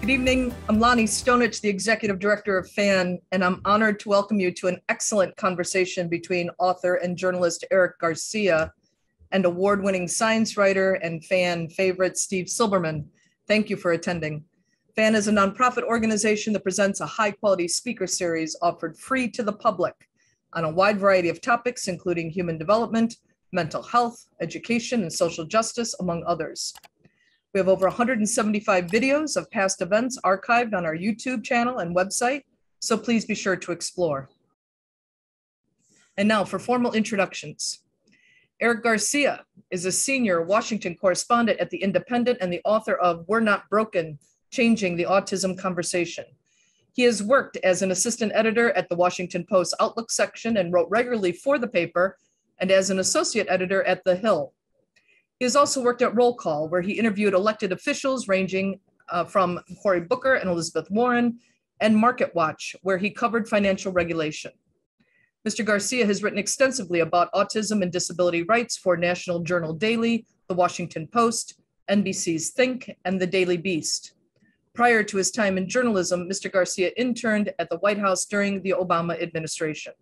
Good evening. I'm Lonnie Stonitsch, the Executive Director of FAN, and I'm honored to welcome you to an excellent conversation between author and journalist Eric Garcia and award winning science writer and FAN favorite Steve Silberman. Thank you for attending. FAN is a nonprofit organization that presents a high quality speaker series offered free to the public on a wide variety of topics, including human development, mental health, education, and social justice, among others. We have over 175 videos of past events archived on our YouTube channel and website, so please be sure to explore. And now for formal introductions. Eric Garcia is a senior Washington correspondent at The Independent and the author of We're Not Broken, Changing the Autism Conversation. He has worked as an assistant editor at the Washington Post Outlook section and wrote regularly for the paper and as an associate editor at The Hill. He has also worked at Roll Call, where he interviewed elected officials ranging uh, from Cory Booker and Elizabeth Warren, and MarketWatch, where he covered financial regulation. Mr. Garcia has written extensively about autism and disability rights for National Journal Daily, The Washington Post, NBC's Think, and The Daily Beast. Prior to his time in journalism, Mr. Garcia interned at the White House during the Obama administration.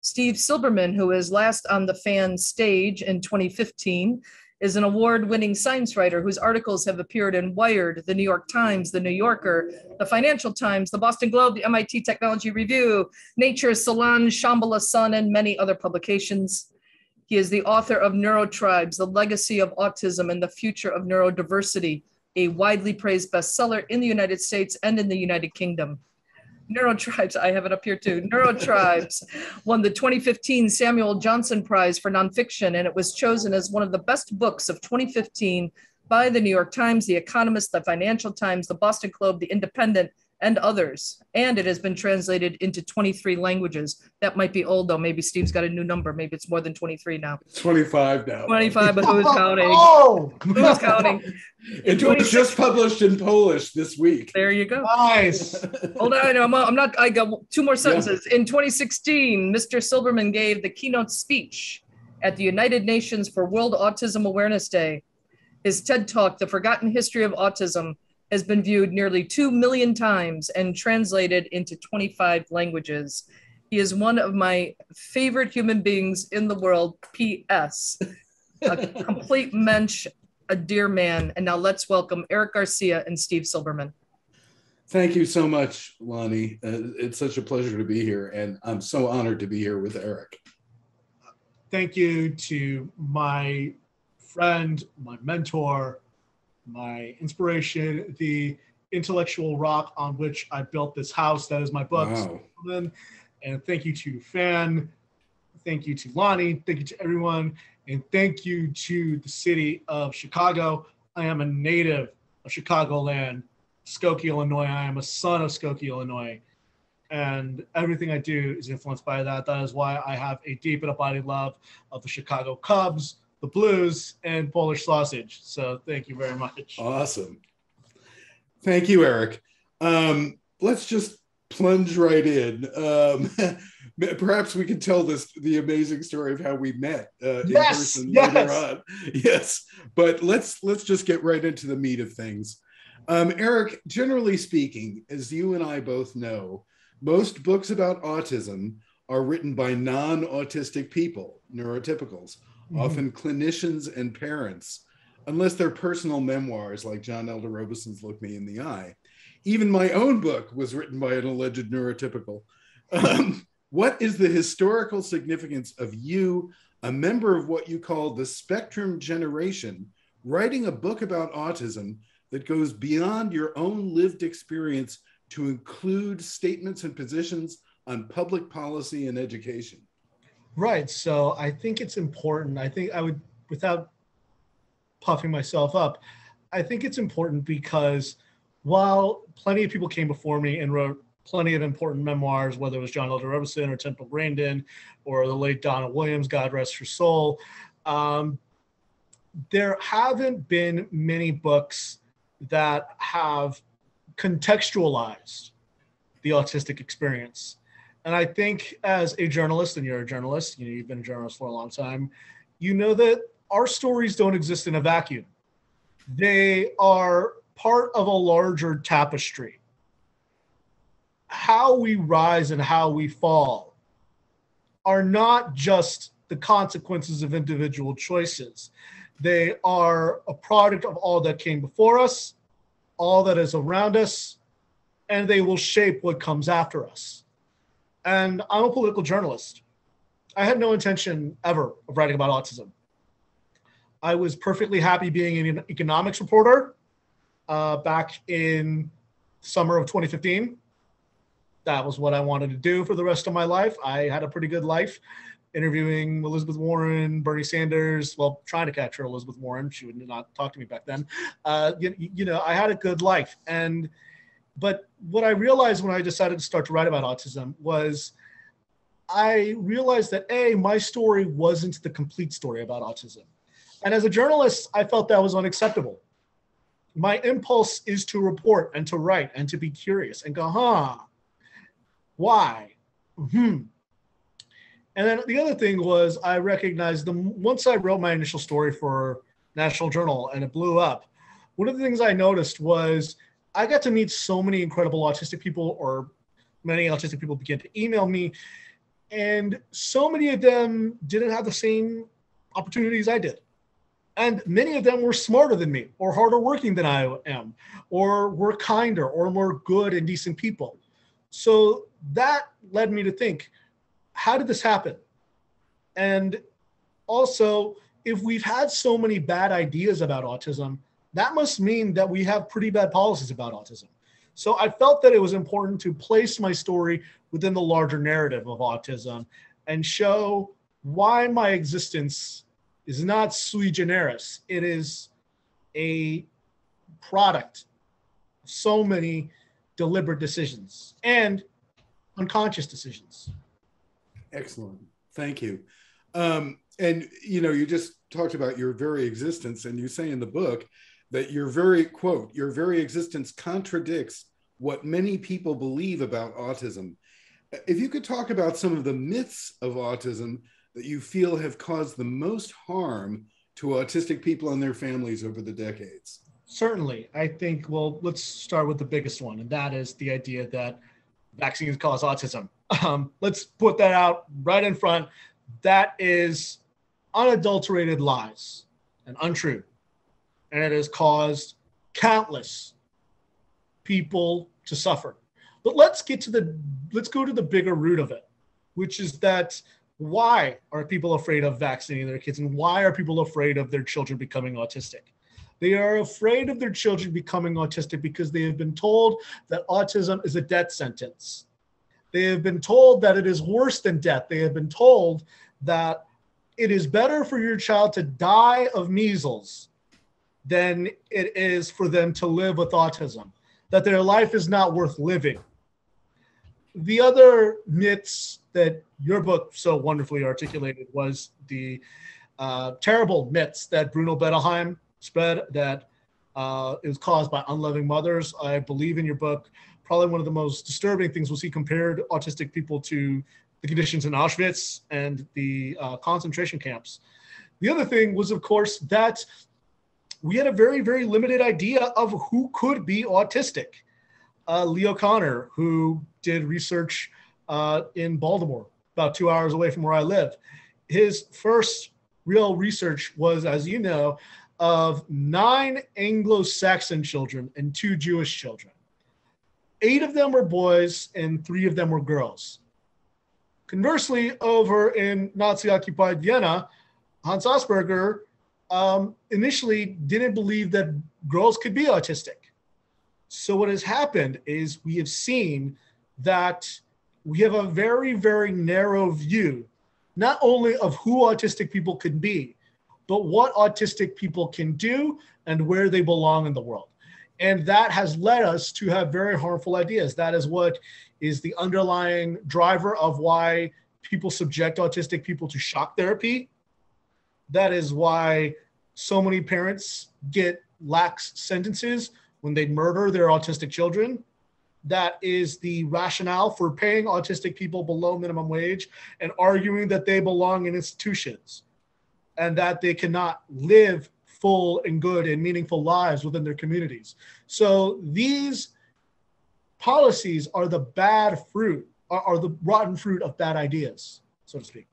Steve Silberman, who is last on the fan stage in 2015, is an award winning science writer whose articles have appeared in Wired, the New York Times, the New Yorker, the Financial Times, the Boston Globe, the MIT Technology Review, Nature, Salon, Shambhala Sun, and many other publications. He is the author of Neurotribes, The Legacy of Autism and the Future of Neurodiversity, a widely praised bestseller in the United States and in the United Kingdom. Neurotribes, I have it up here too. Neurotribes won the 2015 Samuel Johnson Prize for Nonfiction, and it was chosen as one of the best books of 2015 by the New York Times, The Economist, the Financial Times, the Boston Globe, The Independent, and others. And it has been translated into 23 languages. That might be old though. Maybe Steve's got a new number. Maybe it's more than 23 now. 25 now. 25, but who's counting? Oh! Who's counting? It was just published in Polish this week. There you go. Nice. Hold on, I'm, I'm not, I got two more sentences. Yeah. In 2016, Mr. Silberman gave the keynote speech at the United Nations for World Autism Awareness Day. His TED Talk, The Forgotten History of Autism, has been viewed nearly 2 million times and translated into 25 languages. He is one of my favorite human beings in the world. P.S. A complete mensch, a dear man. And now let's welcome Eric Garcia and Steve Silberman. Thank you so much, Lonnie. Uh, it's such a pleasure to be here, and I'm so honored to be here with Eric. Thank you to my friend, my mentor, my inspiration, the intellectual rock on which I built this house. That is my book. Wow. And thank you to Fan. Thank you to Lonnie. Thank you to everyone. And thank you to the city of Chicago. I am a native of Chicagoland, Skokie, Illinois. I am a son of Skokie, Illinois. And everything I do is influenced by that. That is why I have a deep and abiding love of the Chicago Cubs, the blues, and Polish sausage. So thank you very much. Awesome. Thank you, Eric. Um, let's just plunge right in. Um, perhaps we can tell this the amazing story of how we met uh, in yes, person yes. later on. Yes, but let's let's just get right into the meat of things. Um, Eric, generally speaking, as you and I both know, most books about autism are written by non-autistic people, neurotypicals mm-hmm. often clinicians and parents, unless they're personal memoirs like John Elder Robison's Look Me in the Eye. Even my own book was written by an alleged neurotypical. Um, what is the historical significance of you, a member of what you call the spectrum generation, writing a book about autism that goes beyond your own lived experience to include statements and positions on public policy and education? Right. So I think it's important. I think I would, without puffing myself up, I think it's important because while plenty of people came before me and wrote plenty of important memoirs, whether it was John Elder Robison or Temple Grandin or the late Donna Williams, God rest her soul, um, there haven't been many books that have contextualized the autistic experience and I think as a journalist, and you're a journalist, you know, you've been a journalist for a long time, you know that our stories don't exist in a vacuum. They are part of a larger tapestry. How we rise and how we fall are not just the consequences of individual choices. They are a product of all that came before us, all that is around us, and they will shape what comes after us. And I'm a political journalist. I had no intention ever of writing about autism. I was perfectly happy being an economics reporter uh, back in summer of 2015. That was what I wanted to do for the rest of my life. I had a pretty good life interviewing Elizabeth Warren, Bernie Sanders, well, trying to catch her Elizabeth Warren. She would not talk to me back then. Uh, you, you know, I had a good life. And, but what I realized when I decided to start to write about autism was I realized that A, my story wasn't the complete story about autism. And as a journalist, I felt that was unacceptable. My impulse is to report and to write and to be curious and go, huh, why? Hmm. And then the other thing was I recognized the once I wrote my initial story for National Journal and it blew up. One of the things I noticed was I got to meet so many incredible autistic people, or many autistic people began to email me, and so many of them didn't have the same opportunities I did. And many of them were smarter than me, or harder working than I am, or were kinder, or more good and decent people. So that led me to think how did this happen? And also, if we've had so many bad ideas about autism, that must mean that we have pretty bad policies about autism. So I felt that it was important to place my story within the larger narrative of autism and show why my existence is not sui generis. It is a product of so many deliberate decisions and unconscious decisions. Excellent. Thank you. Um, and you know, you just talked about your very existence, and you say in the book that your very quote, your very existence contradicts what many people believe about autism. If you could talk about some of the myths of autism that you feel have caused the most harm to autistic people and their families over the decades. Certainly. I think, well, let's start with the biggest one, and that is the idea that vaccines cause autism. Um, let's put that out right in front. That is unadulterated lies and untrue. And it has caused countless people to suffer. But let's get to the let's go to the bigger root of it, which is that why are people afraid of vaccinating their kids and why are people afraid of their children becoming autistic? They are afraid of their children becoming autistic because they have been told that autism is a death sentence. They have been told that it is worse than death. They have been told that it is better for your child to die of measles than it is for them to live with autism, that their life is not worth living. The other myths that your book so wonderfully articulated was the uh, terrible myths that Bruno Bettelheim spread that uh, it was caused by unloving mothers. I believe in your book probably one of the most disturbing things was he compared autistic people to the conditions in Auschwitz and the uh, concentration camps. The other thing was, of course, that we had a very, very limited idea of who could be autistic. Uh, Leo Kanner, who did research uh, in Baltimore, about two hours away from where I live, his first real research was, as you know, of nine Anglo Saxon children and two Jewish children eight of them were boys and three of them were girls. Conversely, over in Nazi occupied Vienna, Hans Asperger um, initially didn't believe that girls could be autistic. So, what has happened is we have seen that we have a very, very narrow view, not only of who autistic people can be, but what autistic people can do and where they belong in the world. And that has led us to have very harmful ideas. That is what is the underlying driver of why people subject autistic people to shock therapy. That is why so many parents get lax sentences when they murder their autistic children. That is the rationale for paying autistic people below minimum wage and arguing that they belong in institutions and that they cannot live full and good and meaningful lives within their communities. So these policies are the bad fruit, are, are the rotten fruit of bad ideas, so to speak.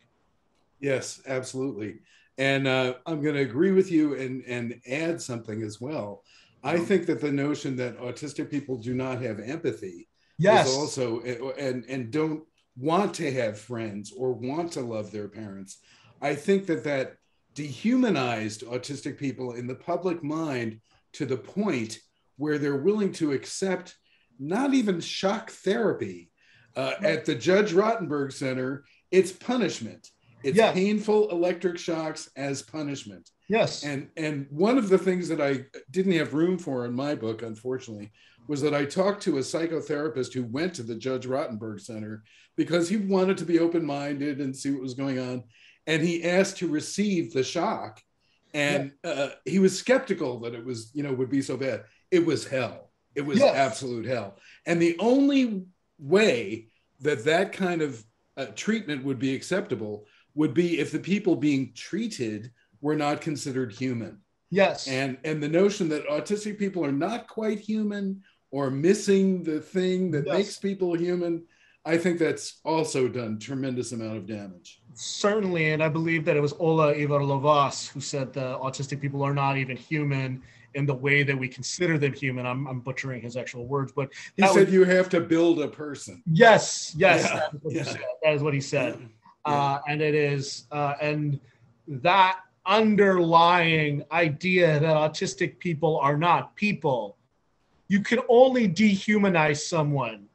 Yes, absolutely. And uh, I'm going to agree with you and, and add something as well. I think that the notion that autistic people do not have empathy yes. is also and and don't want to have friends or want to love their parents. I think that that dehumanized autistic people in the public mind to the point where they're willing to accept not even shock therapy uh, at the Judge Rotenberg Center. It's punishment. It's painful electric shocks as punishment. Yes. And and one of the things that I didn't have room for in my book, unfortunately, was that I talked to a psychotherapist who went to the Judge Rotenberg Center because he wanted to be open-minded and see what was going on. And he asked to receive the shock. And yeah. uh, he was skeptical that it was, you know, would be so bad. It was hell. It was yes. absolute hell. And the only way that that kind of uh, treatment would be acceptable would be if the people being treated were not considered human. Yes. And and the notion that autistic people are not quite human or missing the thing that yes. makes people human, I think that's also done tremendous amount of damage. Certainly, and I believe that it was Ole Ivar Lovaas who said the autistic people are not even human in the way that we consider them human. I'm, I'm butchering his actual words, but he said was, you have to build a person. Yes, yes, yeah. that, is yeah. that is what he said. Yeah. Uh, and it is, uh, and that underlying idea that autistic people are not people. You can only dehumanize someone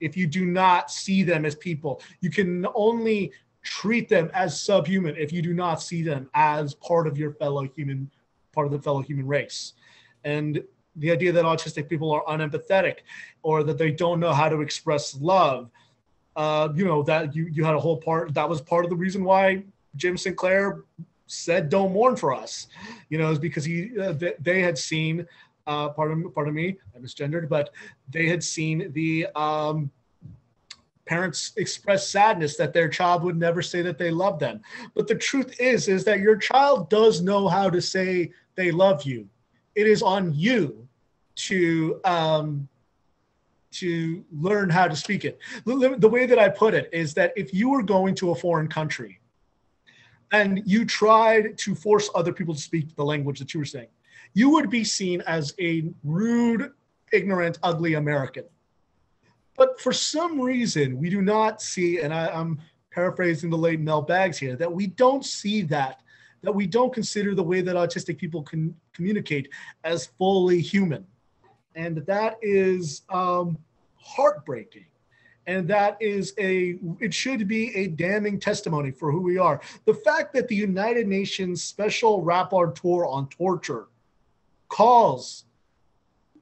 if you do not see them as people. You can only treat them as subhuman if you do not see them as part of your fellow human, part of the fellow human race. And the idea that autistic people are unempathetic or that they don't know how to express love uh, you know that you you had a whole part that was part of the reason why Jim Sinclair said "Don't mourn for us," you know, is because he uh, they, they, had seen uh, pardon pardon me I misgendered, but they had seen the um, parents express sadness that their child would never say that they love them. But the truth is is that your child does know how to say they love you. It is on you to um, to learn how to speak it. The way that I put it is that if you were going to a foreign country and you tried to force other people to speak the language that you were saying, you would be seen as a rude, ignorant, ugly American. But for some reason, we do not see, and I, am paraphrasing the late Mel Baggs here, that we don't see that, that we don't consider the way that autistic people can communicate as fully human. And that is um, heartbreaking. And that is a it should be a damning testimony for who we are. The fact that the united nations special rapporteur on torture calls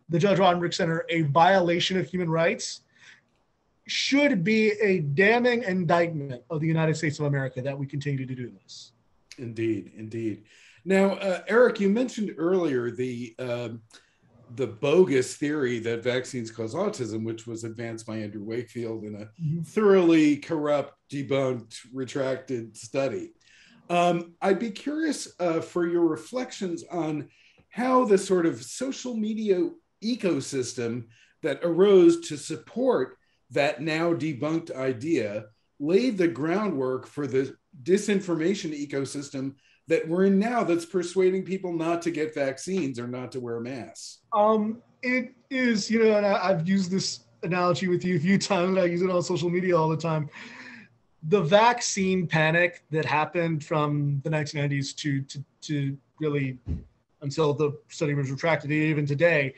the judge Rotenberg center a violation of human rights should be a damning indictment of the united states of america that we continue to do this. Indeed indeed. Now uh, eric you mentioned earlier the uh, the bogus theory that vaccines cause autism, which was advanced by Andrew Wakefield in a mm-hmm. thoroughly corrupt, debunked, retracted study. Um, I'd be curious uh, for your reflections on how the sort of social media ecosystem that arose to support that now debunked idea laid the groundwork for the disinformation ecosystem that we're in now that's persuading people not to get vaccines or not to wear masks? Um, it is, you know, and I, have used this analogy with you a few times. I use it on social media all the time. The vaccine panic that happened from the 1990s to to, to really until the study was retracted, even today,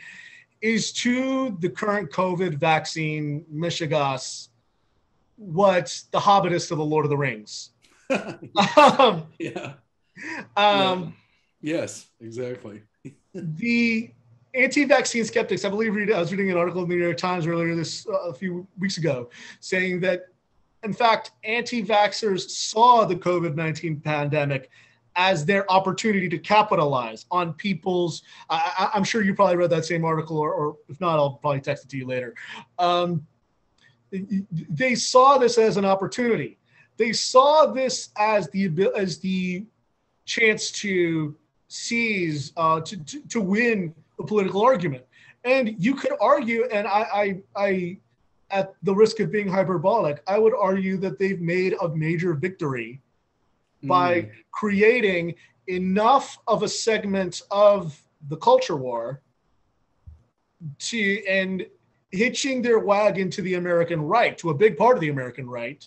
is to the current COVID vaccine mishegas what the Hobbit is to the Lord of the Rings. um, yeah um, yeah. Yes, exactly. the anti-vaccine skeptics, I believe I was reading an article in the New York Times earlier this uh, a few weeks ago, saying that in fact anti-vaxxers saw the COVID-19 pandemic as their opportunity to capitalize on people's. I, am sure you probably read that same article, or, or, if not, I'll probably text it to you later. Um, they saw this as an opportunity. They saw this as the as the chance to seize uh, to, to, to win a political argument. And you could argue, and I, I, I, at the risk of being hyperbolic, I would argue that they've made a major victory by Mm. creating enough of a segment of the culture war to and hitching their wagon to the American right, to a big part of the American right,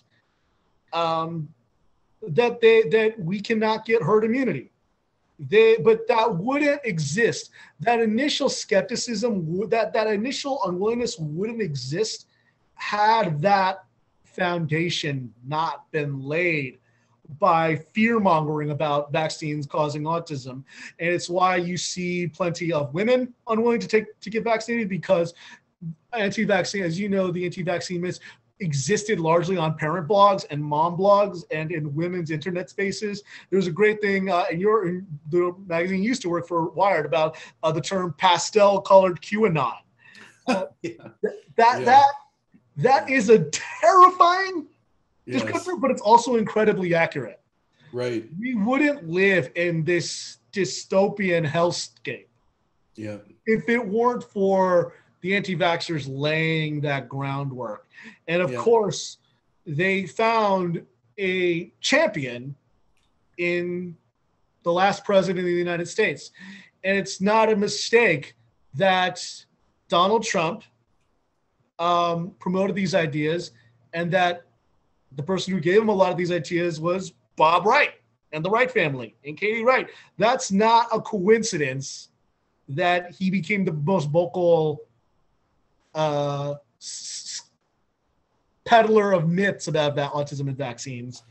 um, that they that we cannot get herd immunity. They, but that wouldn't exist. That initial skepticism, that that initial unwillingness wouldn't exist had that foundation not been laid by fear mongering about vaccines causing autism. And it's why you see plenty of women unwilling to take to get vaccinated because anti-vaccine, as you know, the anti-vaccine myths existed largely on parent blogs and mom blogs and in women's internet spaces. There's a great thing uh, in your in the magazine used to work for Wired about uh, the term pastel colored QAnon. Uh, Yeah. That Yeah. that that is a terrifying Yes. but it's also incredibly accurate. Right. We wouldn't live in this dystopian hellscape Yeah. if it weren't for the anti-vaxxers laying that groundwork. And of Yeah. course, they found a champion in the last president of the United States. And it's not a mistake that Donald Trump um, promoted these ideas and that the person who gave him a lot of these ideas was Bob Wright and the Wright family and Katie Wright. That's not a coincidence that he became the most vocal uh, s- peddler of myths about autism and vaccines.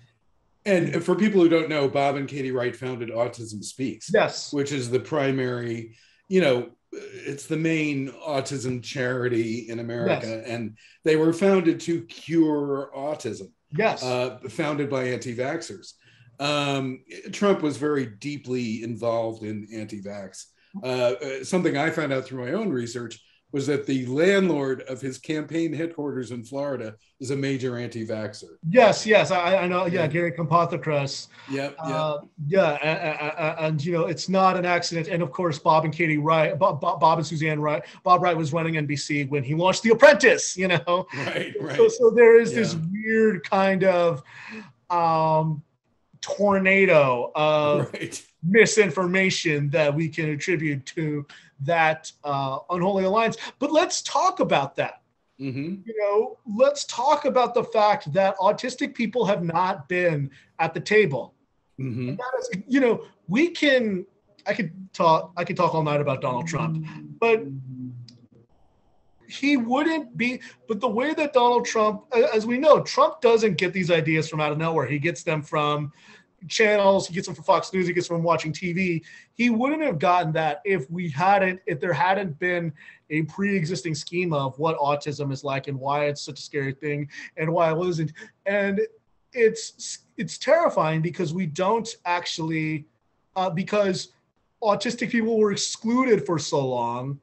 And for people who don't know, Bob and Katie Wright founded Autism Speaks, Yes. which is the primary, you know, it's the main autism charity in America. And they were founded to cure autism. Yes. uh, founded by anti-vaxxers. Um, Trump was very deeply involved in anti-vax. Uh, uh, something I found out through my own research was that the landlord of his campaign headquarters in Florida is a major anti-vaxxer. yes. Yes. I, I know. Yeah. Yeah. Gary. Yep, yep. Uh, yeah, a- a- a- and, you know it's not an accident. And of course, Bob and Katie Wright, Bob, Bob, and Suzanne Wright. Bob Wright was running NBC when he launched The Apprentice. You know, right, right. so, so there is this weird kind of um, tornado of right. misinformation that we can attribute to that uh, unholy alliance. But let's talk about that. hmm You know, let's talk about the fact that autistic people have not been at the table. hmm That is, you know, we can. I could talk. I could talk all night about Donald Trump, but he wouldn't be. But the way that Donald Trump, as we know, Trump doesn't get these ideas from out of nowhere. He gets them from channels. He gets them from Fox News. He gets them from watching TV. He wouldn't have gotten that if we hadn't, if there hadn't been a pre-existing schema of what autism is like and why it's such a scary thing and why it wasn't. And it's it's terrifying because we don't actually uh, because autistic people were excluded for so long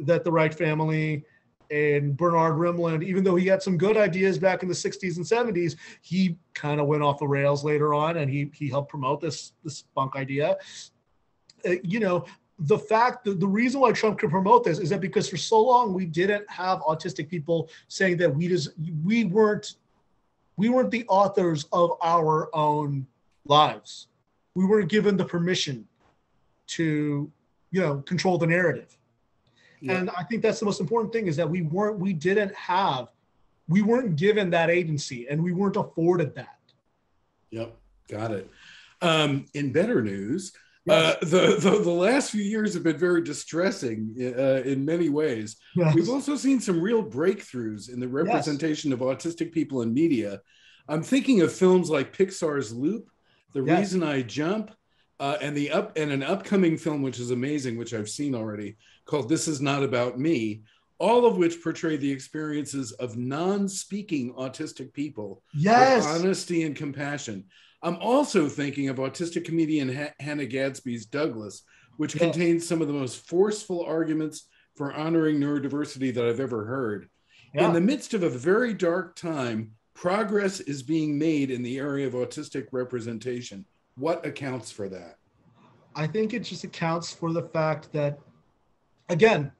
that the Wright family and Bernard Rimland, even though he had some good ideas back in the 60s and 70s, he kind of went off the rails later on and he he helped promote this this bunk idea. Uh, you know, the fact that the reason why Trump could promote this is that because for so long we didn't have autistic people saying that we just we weren't we weren't the authors of our own lives. We weren't given the permission to, you know, control the narrative. Yeah. And I think that's the most important thing is that we weren't, we didn't have, we weren't given that agency and we weren't afforded that. Yep, got it. Um, in better news, uh, the, the the last few years have been very distressing uh, in many ways. Yes. We've also seen some real breakthroughs in the representation of autistic people in media. I'm thinking of films like Pixar's Loop, The Yes. Reason I Jump, uh, and the up and an upcoming film which is amazing, which I've seen already, called This Is Not About Me. All of which portray the experiences of non-speaking autistic people yes. with honesty and compassion. I'm also thinking of autistic comedian Ha- Hannah Gadsby's Douglas, which Yeah. contains some of the most forceful arguments for honoring neurodiversity that I've ever heard. Yeah. In the midst of a very dark time, progress is being made in the area of autistic representation. What accounts for that? I think it just accounts for the fact that, again,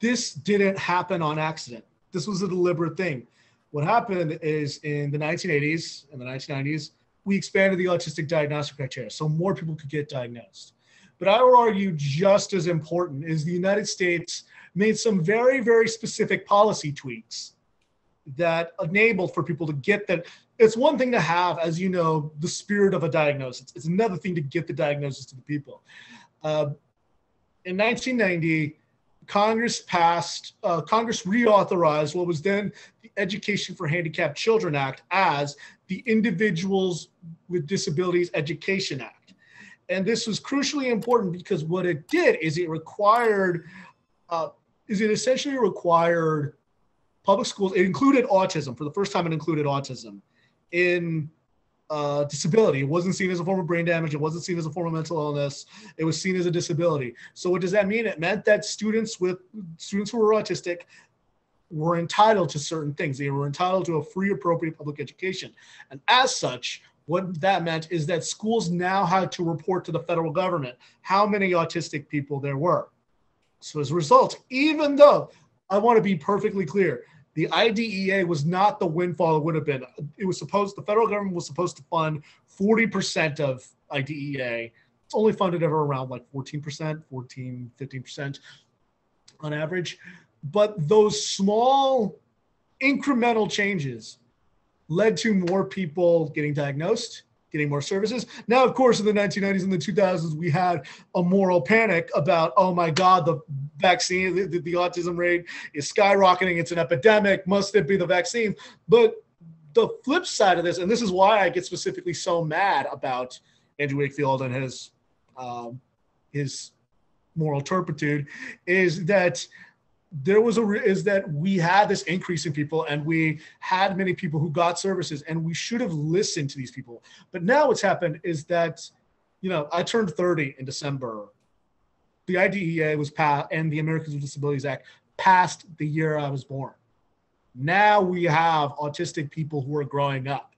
this didn't happen on accident. This was a deliberate thing. What happened is in the 1980s and the 1990s, we expanded the autistic diagnostic criteria so more people could get diagnosed. But I would argue just as important is the United States made some very, very specific policy tweaks that enabled for people to get that. It's one thing to have, as you know, the spirit of a diagnosis. It's another thing to get the diagnosis to the people. Uh, in 1990, Congress passed, uh, Congress reauthorized what was then the Education for Handicapped Children Act as the Individuals with Disabilities Education Act. And this was crucially important because what it did is it required, uh, is it essentially required public schools, it included autism. For the first time, it included autism in uh, disability. It wasn't seen as a form of brain damage. It wasn't seen as a form of mental illness. It was seen as a disability. So what does that mean? It meant that students with students who were autistic were entitled to certain things. They were entitled to a free, appropriate public education. And as such, what that meant is that schools now had to report to the federal government how many autistic people there were. So as a result, even though I want to be perfectly clear, the IDEA was not the windfall it would have been. It was supposed the federal government was supposed to fund 40% of IDEA. It's only funded ever around like 14%, 14, 15% on average. But those small incremental changes led to more people getting diagnosed, getting more services. Now, of course, in the 1990s and the 2000s, we had a moral panic about, oh my God, the vaccine, the, the autism rate is skyrocketing. It's an epidemic. Must it be the vaccine? But the flip side of this, and this is why I get specifically so mad about Andrew Wakefield and his um, his moral turpitude, is that there was a is that we had this increase in people and we had many people who got services and we should have listened to these people. But now what's happened is that you know i turned 30 in december. The IDEA was passed and the americans with disabilities act passed the year i was born. Now we have autistic people who are growing up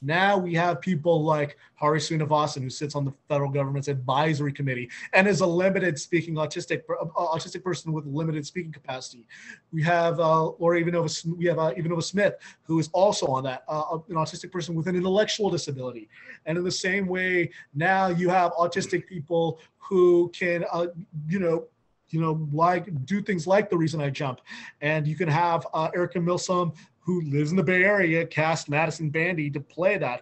now we have people like Hari Srinivasan, who sits on the federal government's advisory committee and is a limited speaking autistic uh, autistic person with limited speaking capacity. We have uh, Laura Ivanova. We have uh, Ivanova Smith, who is also on that, uh, an autistic person with an intellectual disability. And in the same way, now you have autistic people who can, uh, you know, you know, like do things like the reason I jump. And you can have uh, Erica Milsom, who lives in the Bay Area, cast Madison Bandy to play that.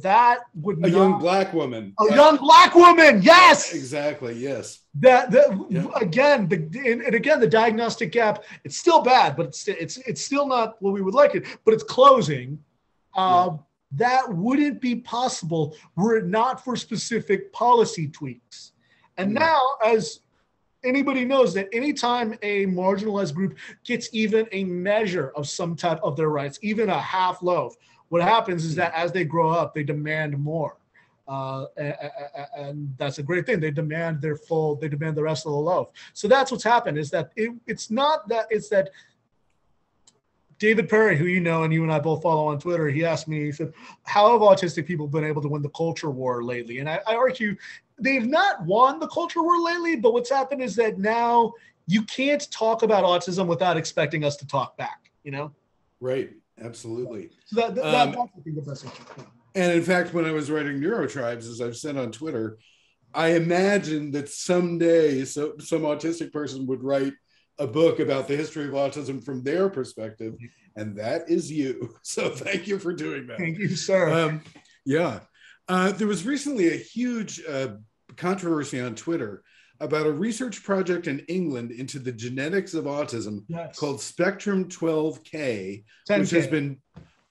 That would a not, young black woman. A young black woman, yes. Exactly, yes. That, that yeah. again, the and, and, again, the diagnostic gap. It's still bad, but it's it's it's still not what we would like it. But it's closing. Uh, yeah. That wouldn't be possible were it not for specific policy tweaks. And mm. now, as anybody knows that anytime a marginalized group gets even a measure of some type of their rights, even a half loaf, what happens is that as they grow up, they demand more. Uh, and, and, that's a great thing. They demand their full, they demand the rest of the loaf. So that's what's happened is that it, it's not that, it's that David Perry, who you know and you and I both follow on Twitter, he asked me, he said, How have autistic people been able to win the culture war lately? And I, I argue they've not won the culture war lately, but what's happened is that now you can't talk about autism without expecting us to talk back, you know? Right. Absolutely. So that, that, um, that's the best And in fact, when I was writing Neurotribes, as I've said on Twitter, I imagined that someday so, some autistic person would write a book about the history of autism from their perspective, and that is you. So thank you for doing that. Thank you, sir. Um, yeah. Uh, there was recently a huge uh, controversy on Twitter about a research project in England into the genetics of autism yes. called Spectrum 12K, 10K. which has been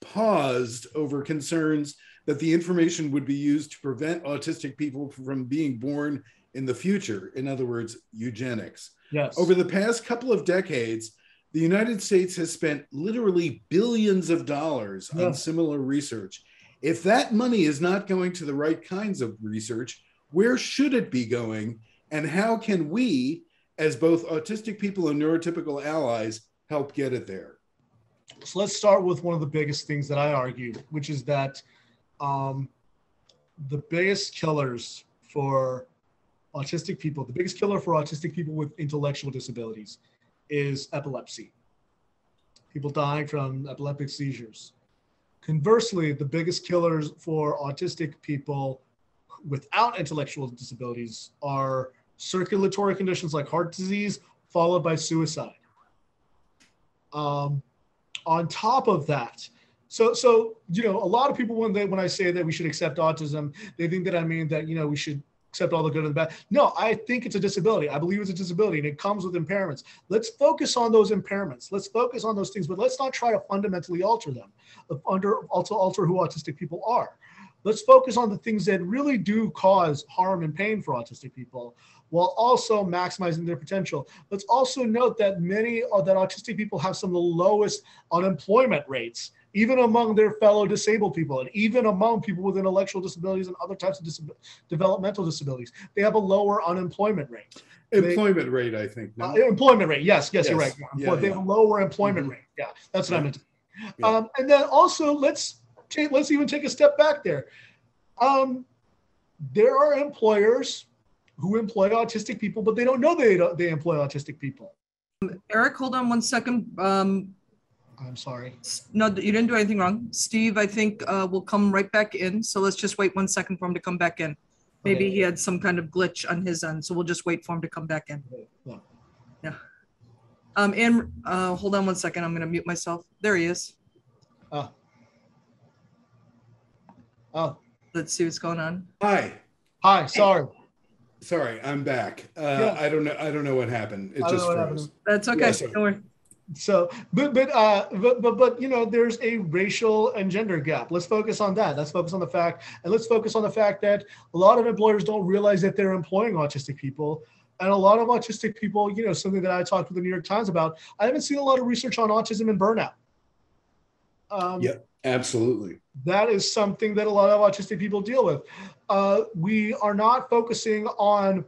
paused over concerns that the information would be used to prevent autistic people from being born in the future. In other words, eugenics. Yes. Over the past couple of decades, the United States has spent literally billions of dollars on similar research. If that money is not going to the right kinds of research, where should it be going? And how can we, as both autistic people and neurotypical allies, help get it there? So let's start with one of the biggest things that I argue, which is that um, the biggest killers for autistic people, the biggest killer for autistic people with intellectual disabilities is epilepsy. People dying from epileptic seizures. Conversely, the biggest killers for autistic people without intellectual disabilities are circulatory conditions like heart disease, followed by suicide. Um, on top of that, so so you know, a lot of people when they when I say that we should accept autism, they think that I mean that you know we should accept all the good and the bad. No, I think it's a disability. I believe it's a disability and it comes with impairments. Let's focus on those impairments. Let's focus on those things, but let's not try to fundamentally alter them, uh, under also alter who autistic people are. Let's focus on the things that really do cause harm and pain for autistic people while also maximizing their potential. Let's also note that many of that autistic people have some of the lowest unemployment rates even among their fellow disabled people and even among people with intellectual disabilities and other types of dis- developmental disabilities. They have a lower unemployment rate. Employment they, rate, I think. No? Uh, employment rate, yes, yes, yes. you're right. Yeah, they yeah. have a lower employment mm-hmm. rate. Yeah, that's what yeah. I meant. Yeah. Um, and then also, let's take, let's even take a step back there. Um, there are employers who employ autistic people, but they don't know they they employ autistic people. Eric, hold on one second. Um, I'm sorry. No, you didn't do anything wrong. Steve, I think uh, will come right back in. So let's just wait one second for him to come back in. Maybe okay. he had some kind of glitch on his end. So we'll just wait for him to come back in. Yeah. yeah. Um, and uh, hold on one second. I'm going to mute myself. There he is. Oh. Oh. Let's see what's going on. Hi. Hi. Sorry. Sorry, I'm back. Uh, yeah. I don't know. I don't know what happened. It just froze. That's okay. Yeah, don't worry so but but uh but, but but you know there's a racial and gender gap. Let's focus on that. Let's focus on the fact and let's focus on the fact that a lot of employers don't realize that they're employing autistic people. And a lot of autistic people you know something that i talked with the new york times about i haven't seen a lot of research on autism and burnout. Um, yeah absolutely. that is something that a lot of autistic people deal with. Uh, we are not focusing on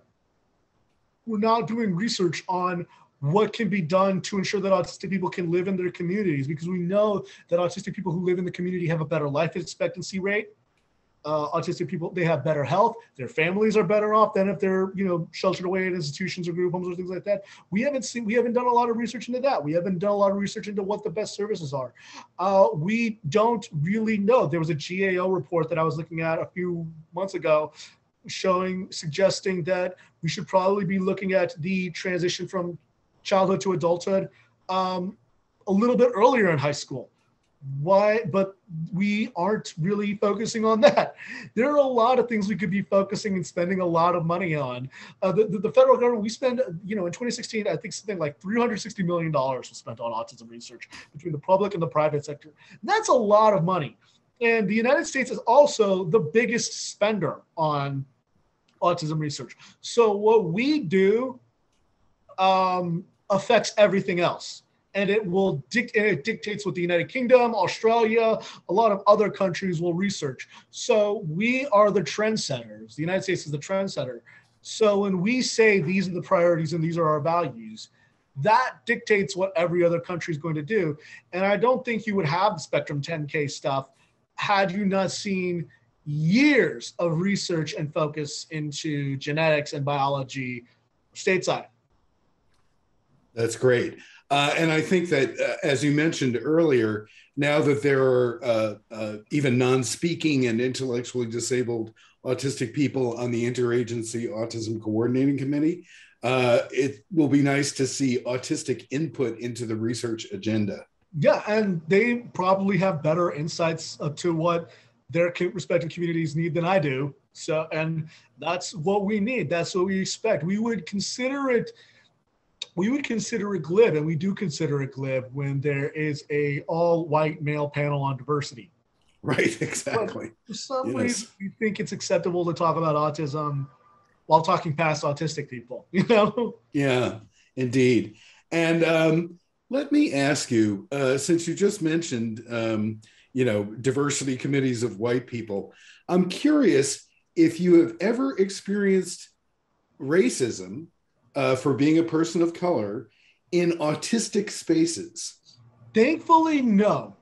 we're not doing research on what can be done to ensure that autistic people can live in their communities? Because we know that autistic people who live in the community have a better life expectancy rate. Uh, autistic people they have better health. Their families are better off than if they're you know sheltered away in institutions or group homes or things like that. We haven't seen we haven't done a lot of research into that. We haven't done a lot of research into what the best services are. Uh, we don't really know. There was a gao report that i was looking at a few months ago showing suggesting that we should probably be looking at the transition from childhood to adulthood um, a little bit earlier in high school. Why? But we aren't really focusing on that. There are a lot of things we could be focusing and spending a lot of money on. Uh, the, the, the, federal government, we spend, you know, in 2016, I think something like $360 million was spent on autism research between the public and the private sector. That's a lot of money. And the United States is also the biggest spender on autism research. So what we do um, affects everything else. And it will dict- and it dictates what the United Kingdom, Australia, a lot of other countries will research. So we are the trendsetters. The United States is the trendsetter. So when we say these are the priorities and these are our values, that dictates what every other country is going to do. And I don't think you would have the Spectrum 10K stuff had you not seen years of research and focus into genetics and biology stateside. That's great. Uh, and I think that, uh, as you mentioned earlier, now that there are uh, uh even non speaking and intellectually disabled autistic people on the Interagency Autism Coordinating Committee, uh, it will be nice to see autistic input into the research agenda. Yeah, and they probably have better insights to what their respective communities need than I do. So, and that's what we need. That's what we expect. We would consider it we would consider it glib, and we do consider it glib when there is a all white male panel on diversity. Right, exactly. But for some yes. reason, we think it's acceptable to talk about autism while talking past autistic people. You know? Yeah, indeed. And um, let me ask you, uh, since you just mentioned, um, you know, diversity committees of white people, I'm curious if you have ever experienced racism uh, for being a person of color in autistic spaces? Thankfully, no.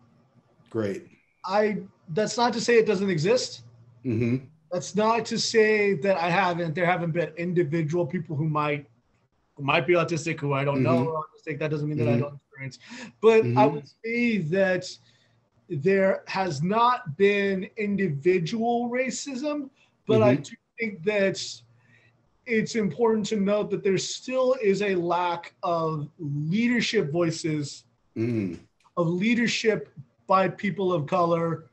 Great. I. That's not to say it doesn't exist. Mm-hmm. That's not to say that I haven't. There haven't been individual people who might who might be autistic who I don't know Mhm. are autistic. That doesn't mean that I Mhm. don't experience. But I Mhm. would say that there has not been individual racism, but I Mhm. do think that it's important to note that there still is a lack of leadership voices Mm. of leadership by people of color,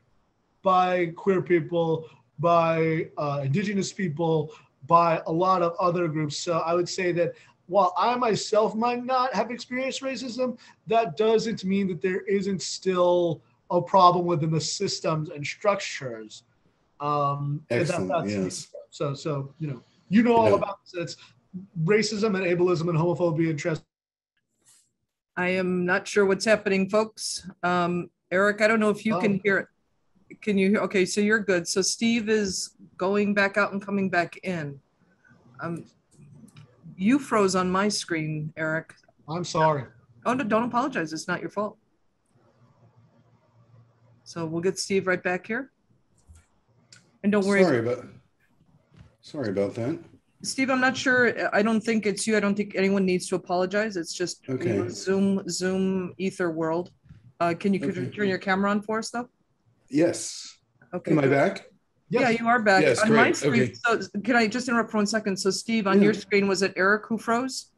by queer people, by uh, indigenous people, by a lot of other groups. So I would say that while I myself might not have experienced racism, that doesn't mean that there isn't still a problem within the systems and structures. Um, that- Excellent, that's- yes. So, so you know, you know all Yeah. about this. It's racism and ableism and homophobia and trans. I am not sure what's happening, folks. Um, Eric, I don't know if you can Oh. hear it. Can you hear? Okay, so you're good. So Steve is going back out and coming back in. Um, you froze on my screen, Eric. I'm sorry. Oh, no, don't apologize. It's not your fault. So we'll get Steve right back here. And don't worry, Sorry about. Sorry about that. Steve, I'm not sure. I don't think it's you. I don't think anyone needs to apologize. It's just you know, Zoom, Zoom ether world. Uh, can you could Okay. turn your camera on for us though? Yes. Okay. Am I back? Yeah, you are back. Yes, On my screen, Okay. so can I just interrupt for one second? So Steve, on your screen, was it Eric who froze?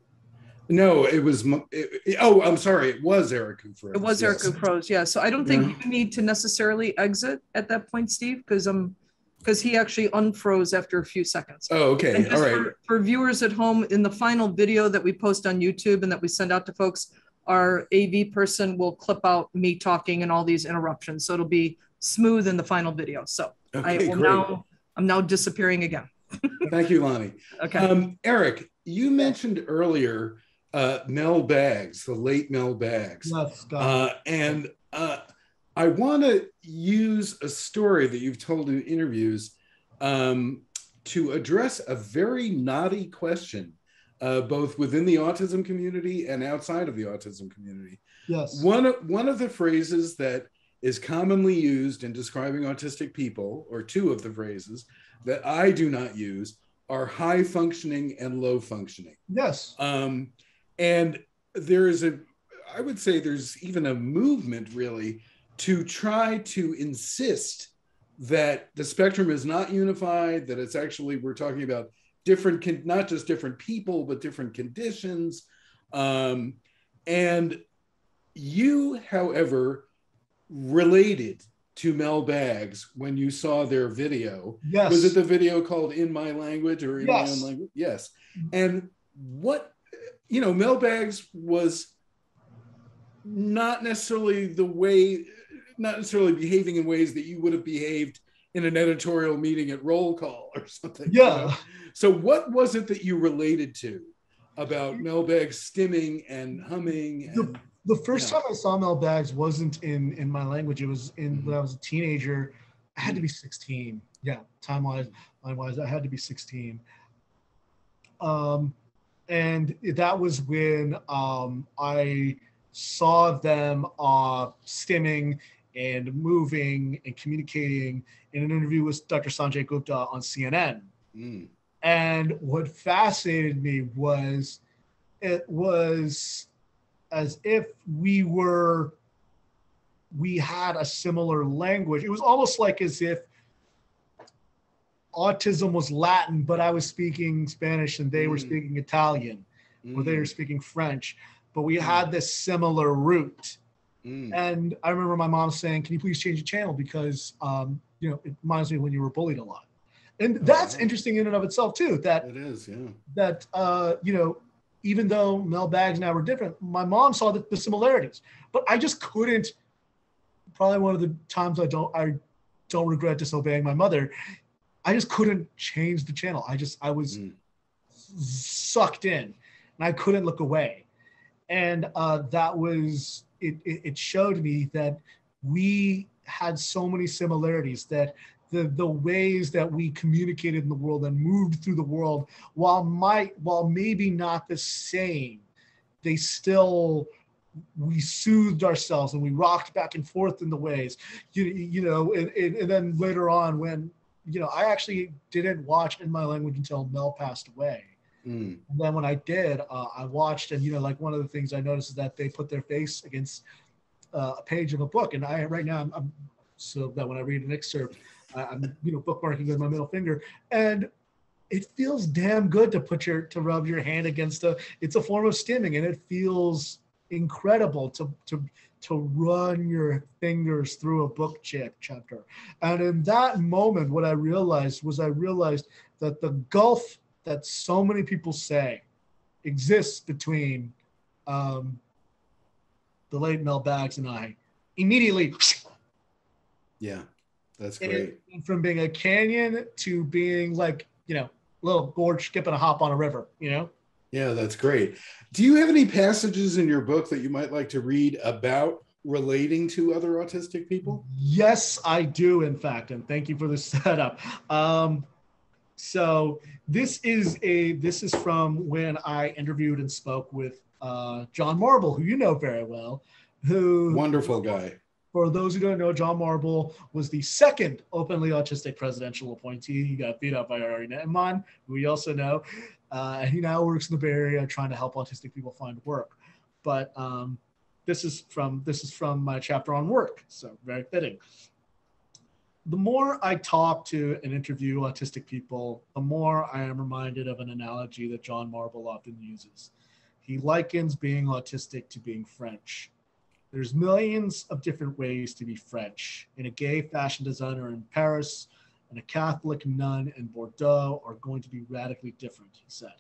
No, it was. It, oh, I'm sorry. It was Eric who froze. It was Eric who froze, yeah. So I don't think Yeah. you need to necessarily exit at that point, Steve, because um, because he actually unfroze after a few seconds. Oh, okay. And All just right. for, for viewers at home, in the final video that we post on YouTube and that we send out to folks, our AV person will clip out me talking and all these interruptions. So it'll be smooth in the final video. So I will great. now, I'm now disappearing again. Thank you, Lonnie. Okay. Um, Eric, you mentioned earlier uh, Mel Baggs, the late Mel Baggs. Yes, God. Uh, and uh, I want to use a story that you've told in interviews um, to address a very knotty question, uh, both within the autism community and outside of the autism community. yes. One of, one of the phrases that is commonly used in describing autistic people, or two of the phrases that I do not use, are high functioning and low functioning. Yes. Um, and there is a, I would say there's even a movement really to try to insist that the spectrum is not unified, that it's actually, we're talking about different, not just different people, but different conditions. Um, and you, however, related to Mel Baggs when you saw their video. Yes. Was it the video called In My Language or In My Own Language? Yes. And what, you know, Mel Baggs was not necessarily the way, not necessarily behaving in ways that you would have behaved in an editorial meeting at roll call or something. you Yeah. know? So what was it that you related to about Mel Baggs stimming and humming? And, the first Yeah. time I saw Mel Baggs wasn't in in my language. It was in Mm-hmm. when I was a teenager. I had to be 16. Yeah, time wise, line wise, I had to be 16. Um, and that was when um, I saw them uh, stimming and moving and communicating in an interview with Dr. Sanjay Gupta on CNN. Mm, And what fascinated me was it was as if we were we had a similar language. It was almost like as if autism was Latin, but I was speaking Spanish and they were Mm. speaking Italian or they were mm, speaking French, but we had this similar root. Mm. And I remember my mom saying, "Can you please change the channel because um, you know it reminds me when you were bullied a lot." And that's wow. interesting in and of itself too. That It is, yeah. that uh, you know, even though Mel Baggs and I were different, my mom saw the, the similarities, but I just couldn't. Probably one of the times I don't I don't regret disobeying my mother. I just couldn't change the channel. I just I was Mm. sucked in, and I couldn't look away, and uh, that was it, it. Showed me that we had so many similarities that the the ways that we communicated in the world and moved through the world while might while maybe not the same they still we soothed ourselves and we rocked back and forth in the ways you, you know and, and, and then later on when you know, I actually didn't watch in my language until Mel passed away. Mm. And then when I did, uh, I watched, and you know, like one of the things I noticed is that they put their face against uh, a page of a book, and I right now I'm, I'm so that when I read an excerpt, I'm you know bookmarking with my middle finger, and it feels damn good to put your to rub your hand against a. It's a form of stimming, and it feels incredible to to to run your fingers through a book chapter. And in that moment, what I realized was I realized that the gulf that so many people say exists between um, the late Mel Baggs and I immediately. Yeah, that's great. from being a canyon to being like, you know, little gorge skipping a hop on a river, you know? Yeah, that's great. Do you have any passages in your book that you might like to read about relating to other autistic people? Yes, I do, in fact, and thank you for the setup. Um, so this is a this is from when I interviewed and spoke with uh, John Marble, who you know very well, who Wonderful guy. for those who don't know, John Marble was the second openly autistic presidential appointee. He got beat up by Ari Ne'eman, who we also know. Uh, and he now works in the Bay Area trying to help autistic people find work. But um, this is from this is from my chapter on work, so very fitting. The more I talk to and interview autistic people, the more I am reminded of an analogy that John Marble often uses. He likens being autistic to being French. There's millions of different ways to be French. And a gay fashion designer in Paris and a Catholic nun in Bordeaux are going to be radically different, he said.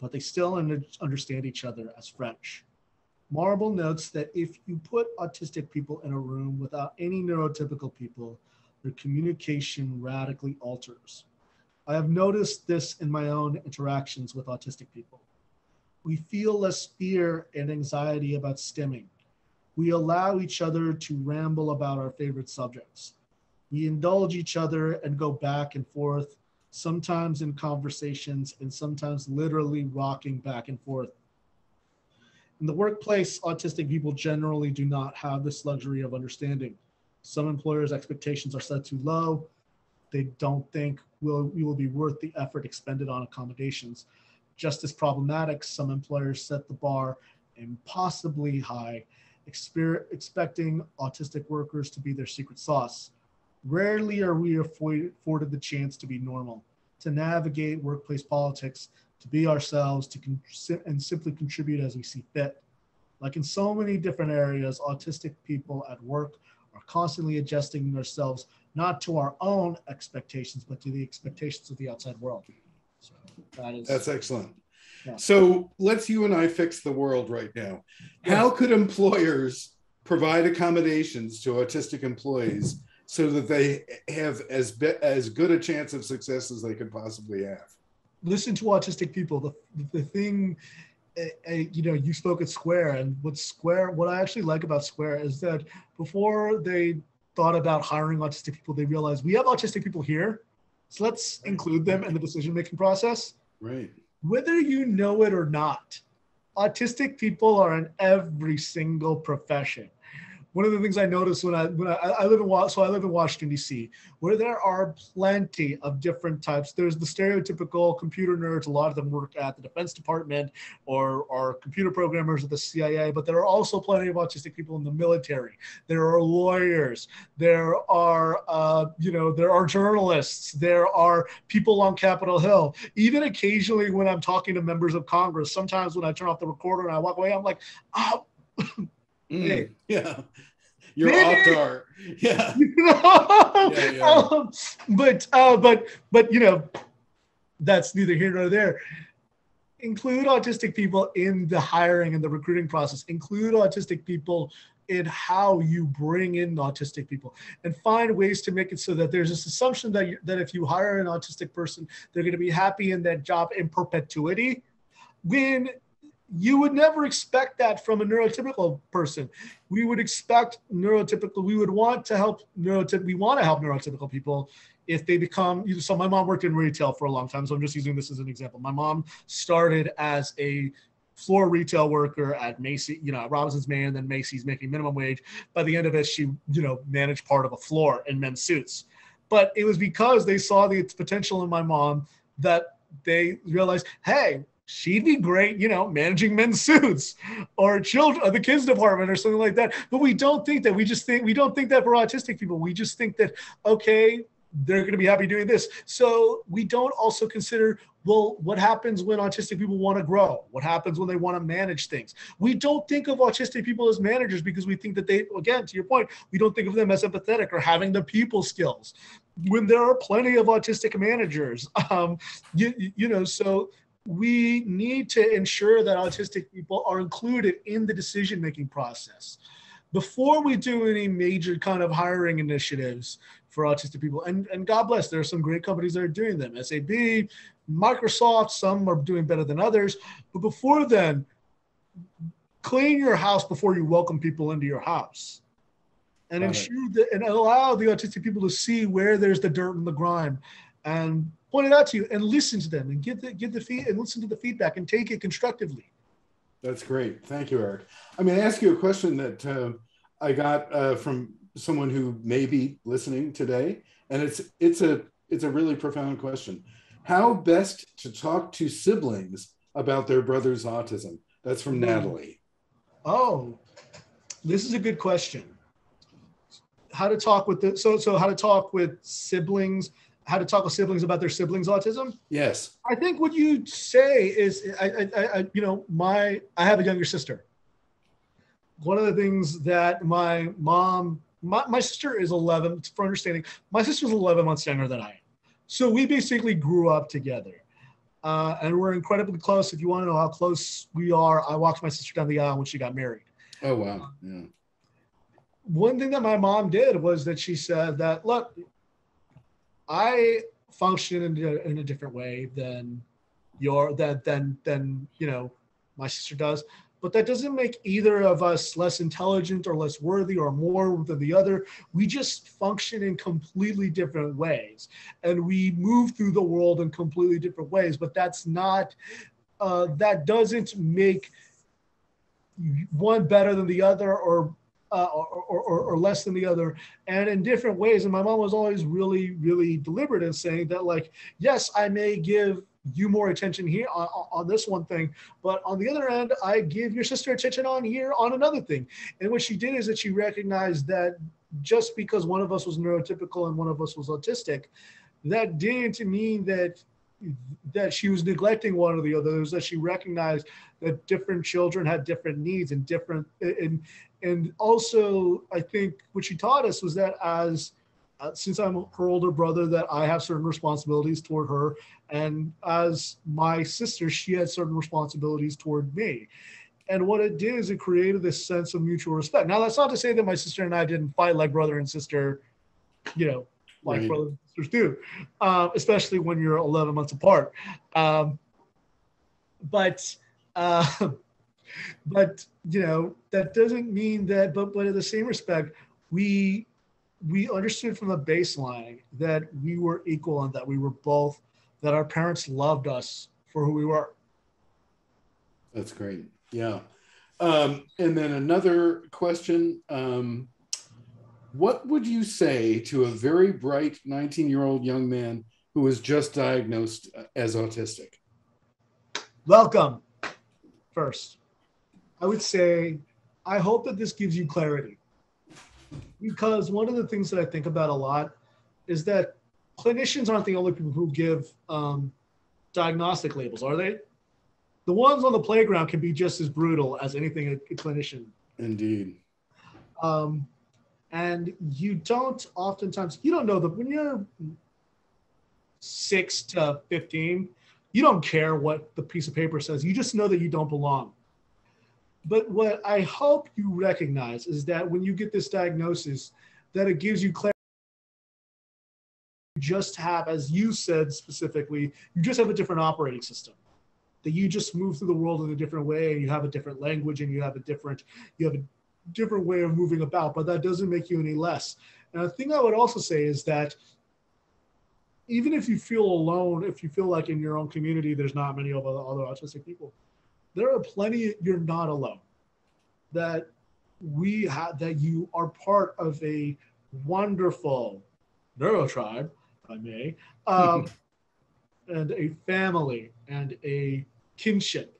But they still understand each other as French. Marble notes that if you put autistic people in a room without any neurotypical people, their communication radically alters. I have noticed this in my own interactions with autistic people. We feel less fear and anxiety about stimming we allow each other to ramble about our favorite subjects. We indulge each other and go back and forth, sometimes in conversations and sometimes literally rocking back and forth. In the workplace, autistic people generally do not have this luxury of understanding. Some employers' expectations are set too low. They don't think will we will be worth the effort expended on accommodations. Just as problematic, some employers set the bar impossibly high exper- expecting autistic workers to be their secret sauce. Rarely are we afforded the chance to be normal, to navigate workplace politics, to be ourselves, to con- and simply contribute as we see fit. Like in so many different areas, autistic people at work are constantly adjusting ourselves not to our own expectations, but to the expectations of the outside world. So that is That's excellent. Yeah. So let's you and I fix the world right now. How could employers provide accommodations to autistic employees so that they have as be- as good a chance of success as they could possibly have? listen to autistic people. The the thing, uh, uh, you know, you spoke at Square, and what Square, what I actually like about Square is that before they thought about hiring autistic people, they realized we have autistic people here, so let's include them in the decision making process, Right. whether you know it or not. Autistic people are in every single profession one of the things I noticed when I when I, I live in so I live in Washington D.C. where there are plenty of different types. There's the stereotypical computer nerds. A lot of them work at the Defense Department or are computer programmers at the CIA. But there are also plenty of autistic people in the military. There are lawyers. There are uh, you know there are journalists. There are people on Capitol Hill. Even occasionally when I'm talking to members of Congress, sometimes when I turn off the recorder and I walk away, I'm like, oh. Mm, Yeah. You're Maybe- Octar. Yeah. you know? Yeah, yeah. Um, but uh, but but you know that's neither here nor there include autistic people in the hiring and the recruiting process include autistic people in how you bring in autistic people and find ways to make it so that there's this assumption that you, that if you hire an autistic person they're going to be happy in that job in perpetuity when you would never expect that from a neurotypical person. We would expect neurotypical we would want to help neurotypical we want to help neurotypical people if they become so my mom worked in retail for a long time so i'm just using this as an example. My mom started as a floor retail worker at macy you know at Robinsons-May and then macy's making minimum wage. By the end of it she you know managed part of a floor in men's suits. But it was because they saw the potential in my mom that they realized, hey, she'd be great, you know, managing men's suits or children, or the kids department or something like that. But we don't think that. We just think we don't think that for autistic people. We just think that okay, they're going to be happy doing this. So we don't also consider well, what happens when autistic people want to grow? What happens when they want to manage things? We don't think of autistic people as managers because we think that they, again, to your point, we don't think of them as empathetic or having the people skills. When there are plenty of autistic managers, um, you, you know, so we need to ensure that autistic people are included in the decision making process. Before we do any major kind of hiring initiatives for autistic people and, and god bless there are some great companies that are doing them. SAP microsoft some are doing better than others. But before then clean your house before you welcome people into your house. And Got ensure it. that and allow the autistic people to see where there's the dirt and the grime. And point it out to you and listen to them and give the give the feed and listen to the feedback and take it constructively. That's great. Thank you, Eric. I'm going to ask you a question that uh, I got uh, from someone who may be listening today, and it's it's a it's a really profound question. How best to talk to siblings about their brother's autism? That's from hmm. Natalie. Oh, this is a good question. How to talk with the so so how to talk with siblings how to talk with siblings about their siblings' autism? Yes. I think what you say is, I, I, I, you know, my I have a younger sister. One of the things that my mom, my, my sister is 11. For understanding, my sister's 11 months younger than I am, so we basically grew up together, uh, and we're incredibly close. If you want to know how close we are, I walked my sister down the aisle when she got married. Oh wow! Yeah. One thing that my mom did was that she said that look, I function in a, in a different way than your that than than you know my sister does. But that doesn't make either of us less intelligent or less worthy or more than the other. We just function in completely different ways. And we move through the world in completely different ways. But that's not uh, that doesn't make one better than the other or uh, or, or, or, less than the other and in different ways and my mom was always really really deliberate in saying that like yes i may give you more attention here on, on this one thing but on the other end i give your sister attention on here on another thing and what she did is that she recognized that just because one of us was neurotypical and one of us was autistic that didn't mean that that she was neglecting one or the other. It was that she recognized that different children had different needs and different and and also I think what she taught us was that as uh, since I'm her older brother, that I have certain responsibilities toward her, and as my sister, she had certain responsibilities toward me. And what it did is it created this sense of mutual respect. Now, that's not to say that my sister and I didn't fight like brother and sister, you know, like right. brothers and sisters do, uh, especially when you're 11 months apart. Um, but uh, but you know that doesn't mean that. But but in the same respect, we we understood from the baseline that we were equal and that we were both that our parents loved us for who we were. That's great. Yeah. Um, and then another question. Um, what would you say to a very bright 19 year old young man who was just diagnosed as autistic? Welcome, first. I would say, I hope that this gives you clarity. Because one of the things that I think about a lot is that clinicians aren't the only people who give um, diagnostic labels, are they? The ones on the playground can be just as brutal as anything a, a clinician. Indeed. Um, and you don't oftentimes, you don't know that when you're six to 15, you don't care what the piece of paper says. You just know that you don't belong. But what I hope you recognize is that when you get this diagnosis, that it gives you clarity. You just have, as you said specifically, you just have a different operating system. That you just move through the world in a different way, and you have a different language, and you have a different, you have a different way of moving about. But that doesn't make you any less. And the thing I would also say is that even if you feel alone, if you feel like in your own community there's not many other, other autistic people, there are plenty you're not alone that we have that you are part of a wonderful neurotribe, if I may, um, and a family and a kinship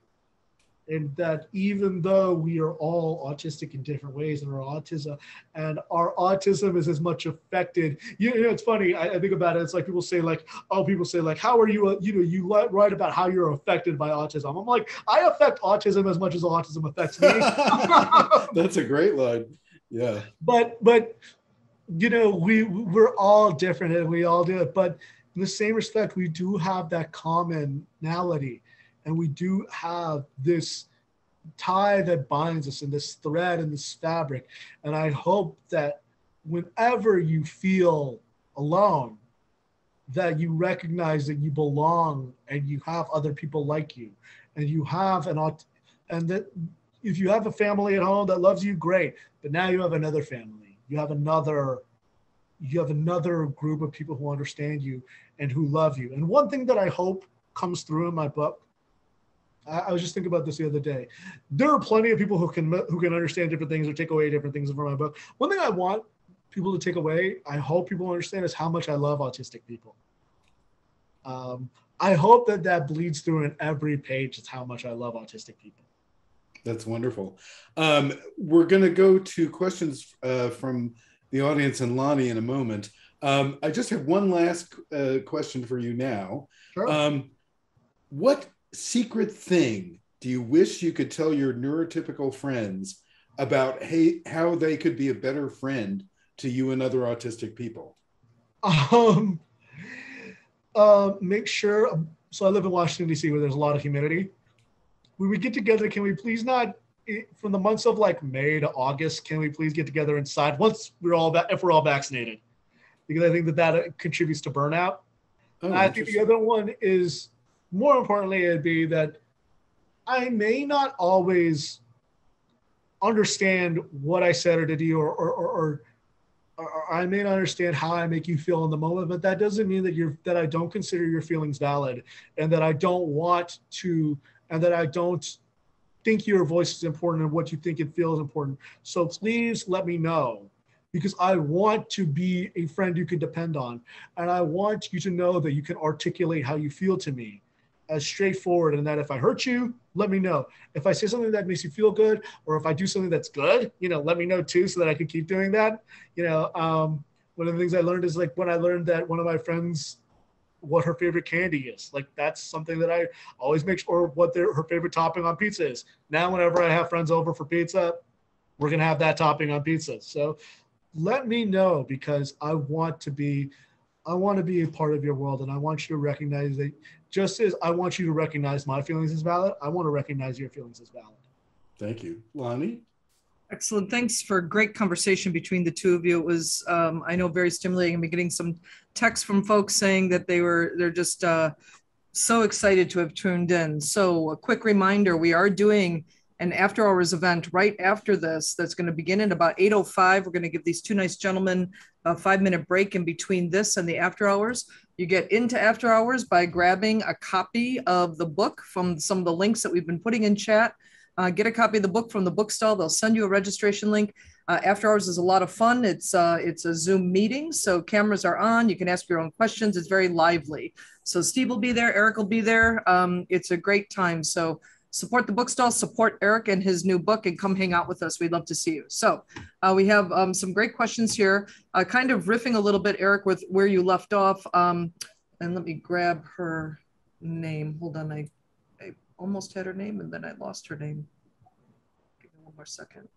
and that even though we are all autistic in different ways and our autism and our autism is as much affected you know it's funny I, I, think about it it's like people say like oh people say like how are you uh, you know you write about how you're affected by autism. I'm like i affect autism as much as autism affects me. That's a great line. Yeah. But but you know we we're all different and we all do it but in the same respect we do have that commonality and we do have this tie that binds us and this thread and this fabric. And I hope that whenever you feel alone, that you recognize that you belong and you have other people like you. And you have an and that if you have a family at home that loves you great. But now you have another family. You have another you have another group of people who understand you and who love you. And one thing that i hope comes through in my book I, was just thinking about this the other day. There are plenty of people who can who can understand different things or take away different things from my book. One thing I want people to take away, I hope people understand, is how much I love autistic people. Um, I hope that that bleeds through in every page. It's how much I love autistic people. That's wonderful. Um, we're going to go to questions uh, from the audience and Lonnie in a moment. Um, I just have one last uh, question for you now. Sure. Um, what secret thing do you wish you could tell your neurotypical friends about hey, how they could be a better friend to you and other autistic people? Um, uh, make sure. So I live in Washington D.C., where there's a lot of humidity. When we get together, can we please not from the months of like May to August? Can we please get together inside once we're all if we're all vaccinated? Because I think that that contributes to burnout. Oh, I think the other one is more importantly, it'd be that I may not always understand what I said or did you, or, or, or, or, I may not understand how I make you feel in the moment, but that doesn't mean that you're that I don't consider your feelings valid and that I don't want to and that I don't think your voice is important and what you think it feels important. So please let me know because I want to be a friend you can depend on. And I want you to know that you can articulate how you feel to me as straightforward and that if I hurt you, let me know. If I say something that makes you feel good, or if I do something that's good, you know, let me know too, so that I can keep doing that. You know, um, one of the things I learned is like when I learned that one of my friends, what her favorite candy is, like that's something that I always make sure what their her favorite topping on pizza is. Now, whenever I have friends over for pizza, we're gonna have that topping on pizza. So let me know because I want to be I want to be a part of your world and I want you to recognize that just as I want you to recognize my feelings as valid, I want to recognize your feelings as valid. Thank you. Lonnie? Excellent. Thanks for a great conversation between the two of you. It was, um, I know, very stimulating. I'm getting some texts from folks saying that they were, they're just uh, so excited to have tuned in. So a quick reminder, we are doing an after hours event right after this that's going to begin at about 8.05 we're going to give these two nice gentlemen a five minute break in between this and the after hours. You get into after hours by grabbing a copy of the book from some of the links that we've been putting in chat. Uh, get a copy of the book from the bookstall they'll send you a registration link. Uh, after hours is a lot of fun. It's uh, it's a zoom meeting so cameras are on you can ask your own questions. It's very lively. So steve will be there eric will be there. Um, it's a great time. So support the bookstall, support Eric and his new book, and come hang out with us. We'd love to see you. So uh, we have um, some great questions here, uh, kind of riffing a little bit, Eric, with where you left off. Um, and let me grab her name. Hold on, I, I almost had her name and then I lost her name. Give me one more second.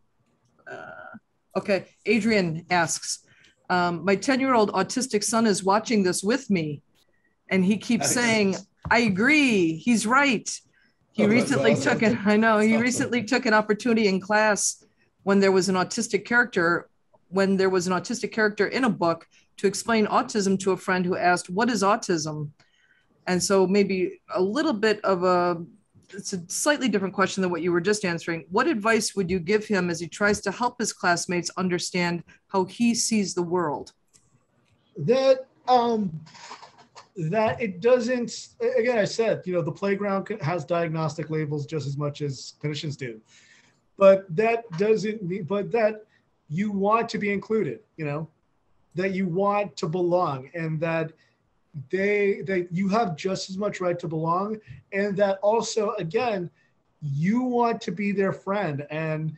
Uh, okay, Adrian asks, um, my 10 year old autistic son is watching this with me, and he keeps saying, I agree, he's right he oh, recently awesome. took it. I know he awesome. recently took an opportunity in class when there was an autistic character, when there was an autistic character in a book to explain autism to a friend who asked, "What is autism?" And so maybe a little bit of a it's a slightly different question than what you were just answering. What advice would you give him as he tries to help his classmates understand how he sees the world? That um, that it doesn't again i said you know the playground has diagnostic labels just as much as clinicians do. But that doesn't mean but that you want to be included you know that you want to belong and that they that you have just as much right to belong and that also again you want to be their friend. And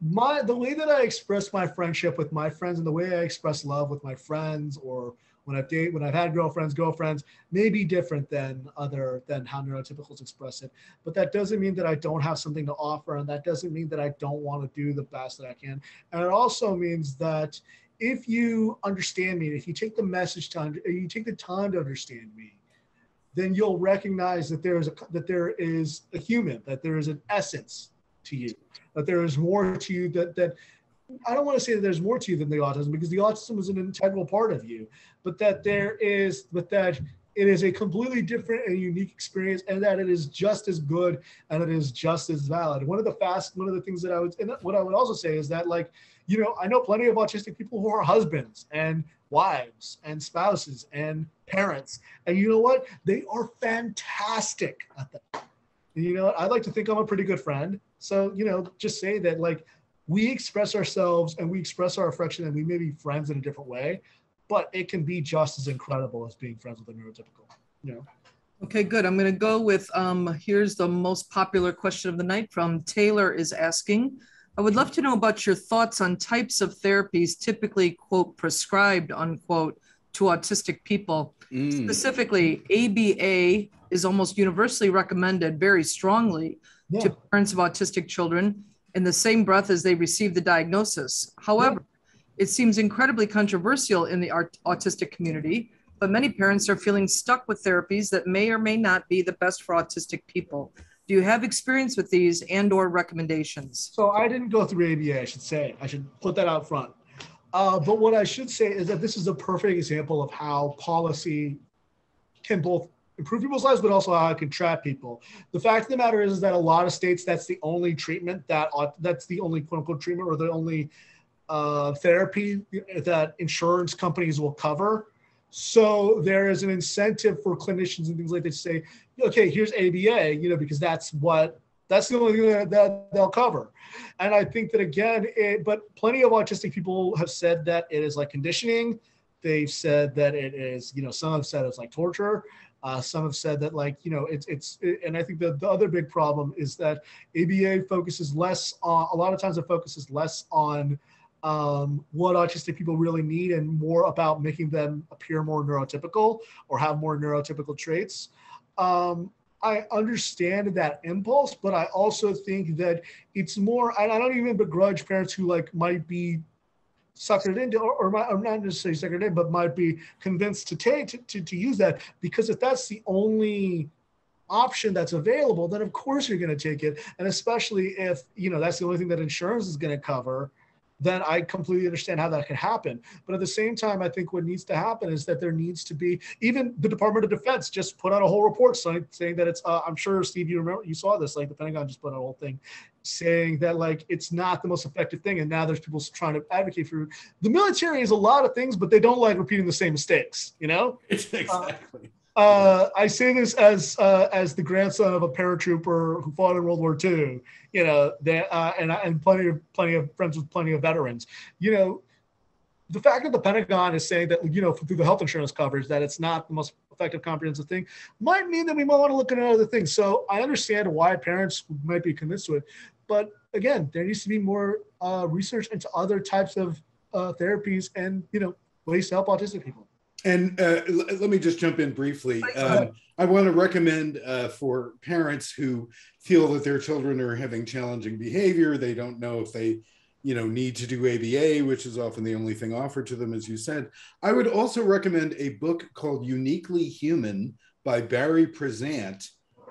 my the way that I express my friendship with my friends and the way I express love with my friends or when I've date when I've had girlfriends, girlfriends may be different than other than how neurotypicals express it. But that doesn't mean that I don't have something to offer, and that doesn't mean that I don't want to do the best that I can. And it also means that if you understand me, if you take the message time, you take the time to understand me, then you'll recognize that there is a that there is a human, that there is an essence to you, that there is more to you that that I don't want to say that there's more to you than the autism because the autism is an integral part of you, but that there is, but that it is a completely different and unique experience and that it is just as good and it is just as valid. One of the fast, one of the things that I would, and what I would also say is that like, you know, I know plenty of autistic people who are husbands and wives and spouses and parents. And you know what? They are fantastic. You know, I'd like to think I'm a pretty good friend. So, you know, just say that like we express ourselves and we express our affection and we may be friends in a different way, but it can be just as incredible as being friends with a neurotypical, you know. Okay, good. I'm going to go with um, here's the most popular question of the night from Taylor is asking. I would love to know about your thoughts on types of therapies typically, quote, prescribed, unquote, to autistic people. Mm. Specifically, ABA is almost universally recommended very strongly yeah. to parents of autistic children in the same breath as they receive the diagnosis. However, it seems incredibly controversial in the art- autistic community, but many parents are feeling stuck with therapies that may or may not be the best for autistic people. Do you have experience with these and or recommendations? So I didn't go through ABA, I should say. I should put that out front. Uh, but what I should say is that this is a perfect example of how policy can both improve people's lives, but also how it can trap people. The fact of the matter is, is that a lot of states, that's the only treatment that that's the only quote unquote treatment or the only uh, therapy that insurance companies will cover. So there is an incentive for clinicians and things like that to say, okay, here's ABA, you know, because that's what that's the only thing that, that they'll cover. And I think that again, it, but plenty of autistic people have said that it is like conditioning. They've said that it is, you know, some have said it's like torture. Uh, some have said that like you know it's it's it, and I think the the other big problem is that ABA focuses less on a lot of times it focuses less on um, what autistic people really need and more about making them appear more neurotypical or have more neurotypical traits. Um, I understand that impulse, but I also think that it's more, and I don't even begrudge parents who like might be suckered into, or, or, might, or not necessarily suckered in, but might be convinced to take to, to, to use that because if that's the only option that's available, then of course you're going to take it, and especially if you know that's the only thing that insurance is going to cover then I completely understand how that can happen. But at the same time, I think what needs to happen is that there needs to be even the Department of Defense just put out a whole report saying, saying that it's. Uh, I'm sure Steve, you remember you saw this. Like the Pentagon just put out a whole thing saying that like it's not the most effective thing, and now there's people trying to advocate for the military is a lot of things, but they don't like repeating the same mistakes. You know, exactly. Uh, uh, I say this as uh, as the grandson of a paratrooper who fought in World War II. You know, that uh, and and plenty of plenty of friends with plenty of veterans. You know, the fact that the Pentagon is saying that you know through the health insurance coverage that it's not the most effective comprehensive thing might mean that we might want to look at other things. So I understand why parents might be convinced to it, but again, there needs to be more uh, research into other types of uh, therapies and you know ways to help autistic people. And uh, l- let me just jump in briefly. Um, I want to recommend uh, for parents who feel that their children are having challenging behavior, they don't know if they, you know, need to do ABA, which is often the only thing offered to them, as you said. I would also recommend a book called Uniquely Human by Barry Prizant,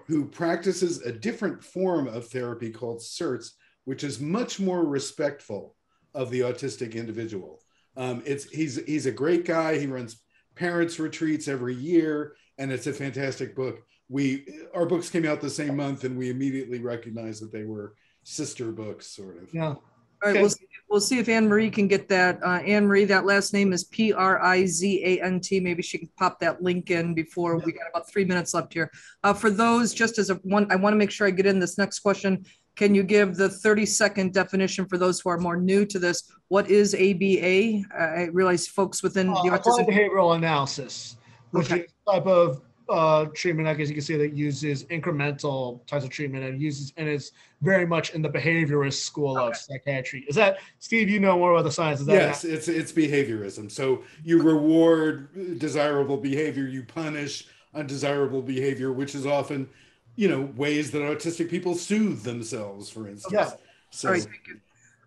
who practices a different form of therapy called SCERTS, which is much more respectful of the autistic individual. Um, it's he's he's a great guy. He runs parents retreats every year, and it's a fantastic book. We our books came out the same month, and we immediately recognized that they were sister books, sort of. Yeah. All right, okay. we'll, see, we'll see if Anne Marie can get that. Uh, Anne Marie, that last name is P R I Z A N T. Maybe she can pop that link in before we got about three minutes left here. Uh, for those, just as a one, I want to make sure I get in this next question. can you give the 30 second definition for those who are more new to this? What is ABA? I realize folks within the Uh, autism. behavioral analysis, which Okay. is a type of uh, treatment, I guess you can say that uses incremental types of treatment and uses and is very much in the behaviorist school of psychiatry. Is that Steve? You know more about the science. Is that yes, it's it's behaviorism. So you reward desirable behavior, you punish undesirable behavior, which is often, you know, ways that autistic people soothe themselves, for instance. Yeah. So All right, thank you.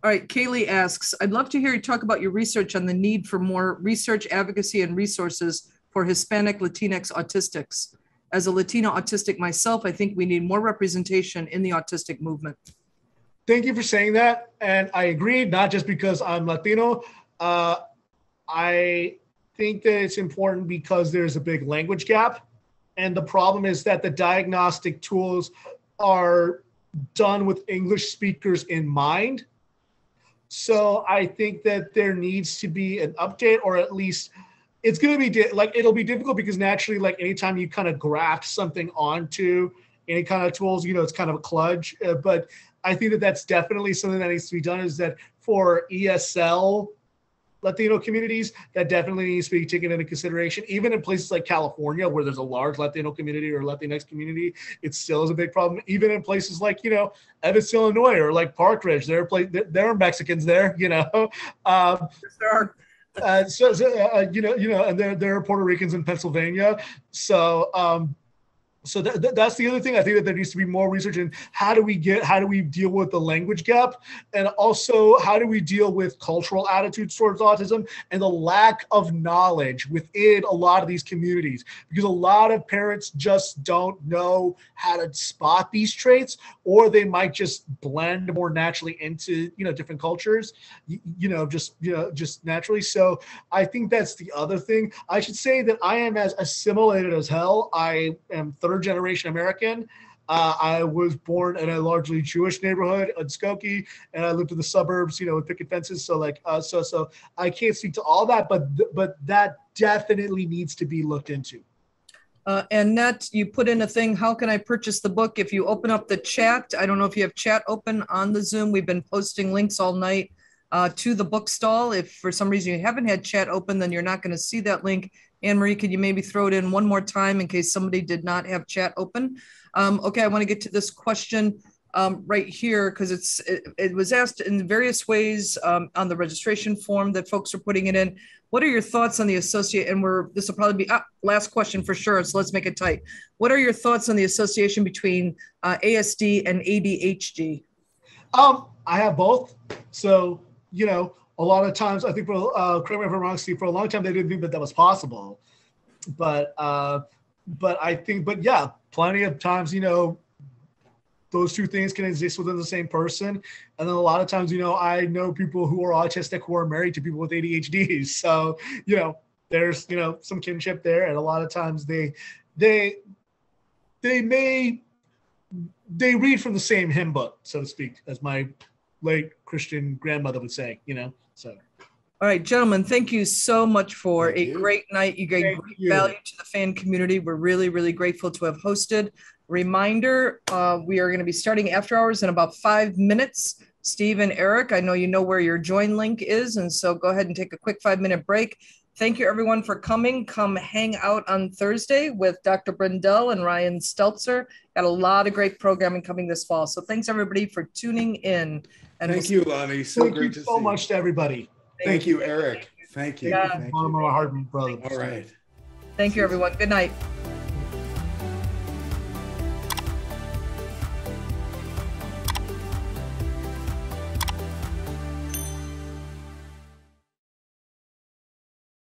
All right, Kaylee asks, I'd love to hear you talk about your research on the need for more research, advocacy, and resources for Hispanic Latinx autistics. As a Latino autistic myself, I think we need more representation in the autistic movement. Thank you for saying that, and I agree. Not just because I'm Latino, uh, I think that it's important because there's a big language gap, and the problem is that the diagnostic tools are done with English speakers in mind. So I think that there needs to be an update, or at least it's going to be di- like it'll be difficult because naturally, like anytime you kind of graft something onto any kind of tools, you know, it's kind of a kludge. Uh, but I think that that's definitely something that needs to be done. Is that for ESL Latino communities, that definitely needs to be taken into consideration. Even in places like California, where there's a large Latino community or Latinx community, it still is a big problem. Even in places like you know Evanston, Illinois, or like Park Ridge, there are pla- there- there are Mexicans there. You know, um, There are uh, so, so uh, you know, you know, and there there are Puerto Ricans in Pennsylvania. So, um, so th- th- that's the other thing. I think that there needs to be more research in. How do we get, how do we deal with the language gap, and also how do we deal with cultural attitudes towards autism and the lack of knowledge within a lot of these communities, because a lot of parents just don't know how to spot these traits, or they might just blend more naturally into you know different cultures y- you know just you know just naturally. So i think that's the other thing. I should say that i am as assimilated as hell. I am third generation american uh, I was born in a largely Jewish neighborhood in Skokie, and I lived in the suburbs, you know, with picket fences. So, like, uh, so, so I can't speak to all that, but, th- but that definitely needs to be looked into. Uh, Annette, you put in a thing, how can I purchase the book? If you open up the chat, I don't know if you have chat open on the Zoom. We've been posting links all night uh, to the book stall. If for some reason you haven't had chat open, then you're not going to see that link. Anne Marie, could you maybe throw it in one more time in case somebody did not have chat open? Um, okay, I want to get to this question um, right here because it's it, it was asked in various ways um, on the registration form that folks are putting it in. What are your thoughts on the associate? And we're this will probably be ah, last question for sure. So let's make it tight. What are your thoughts on the association between uh, ASD and ADHD? Um, I have both. So, you know, a lot of times I think for uh correct me if for a long time they didn't think that that was possible. But uh but I think but yeah, plenty of times, you know, those two things can exist within the same person. And then a lot of times, you know, I know people who are autistic who are married to people with ADHD. So, you know, there's, you know, some kinship there. And a lot of times they they they may they read from the same hymn book, so to speak, as my late Christian grandmother would say, you know. So All right, gentlemen, thank you so much for Thank a you. great night. You gave Thank great you. value to the fan community. We're really, really grateful to have hosted. Reminder, uh, we are going to be starting after hours in about five minutes. Steve and Eric, I know you know where your join link is, and so go ahead and take a quick five minute break. Thank you everyone for coming. Come hang out on Thursday with Dr. Brindell and Ryan Stelzer. Got a lot of great programming coming this fall. So thanks everybody for tuning in. And thank you, Lonnie. So thank great you to so see much to everybody. you. Thank you, Eric. Thank you. Yeah. Thank Bottom you. of my. All right. Thank you, everyone. Good night.